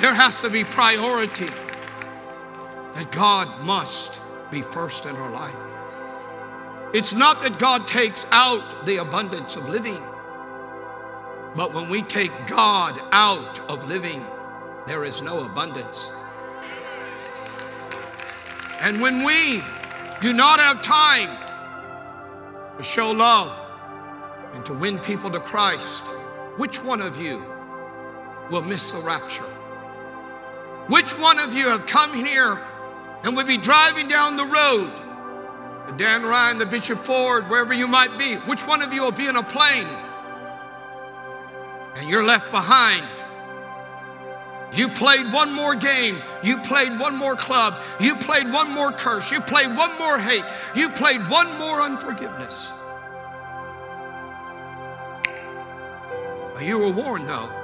There has to be priority that God must be first in our life. It's not that God takes out the abundance of living, but when we take God out of living, there is no abundance. And when we do not have time to show love and to win people to Christ, which one of you will miss the rapture? Which one of you have come here and would be driving down the road Dan Ryan, the Bishop Ford, wherever you might be, which one of you will be in a plane and you're left behind? You played one more game. You played one more club. You played one more curse. You played one more hate. You played one more unforgiveness. You were warned, though.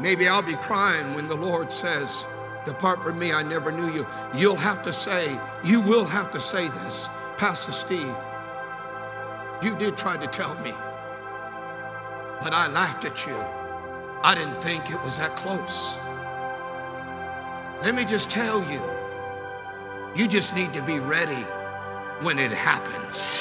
Maybe I'll be crying when the Lord says, Depart from me, I never knew you. You'll have to say, you will have to say this, Pastor Steve. You did try to tell me, but I laughed at you. I didn't think it was that close. Let me just tell you, you just need to be ready when it happens.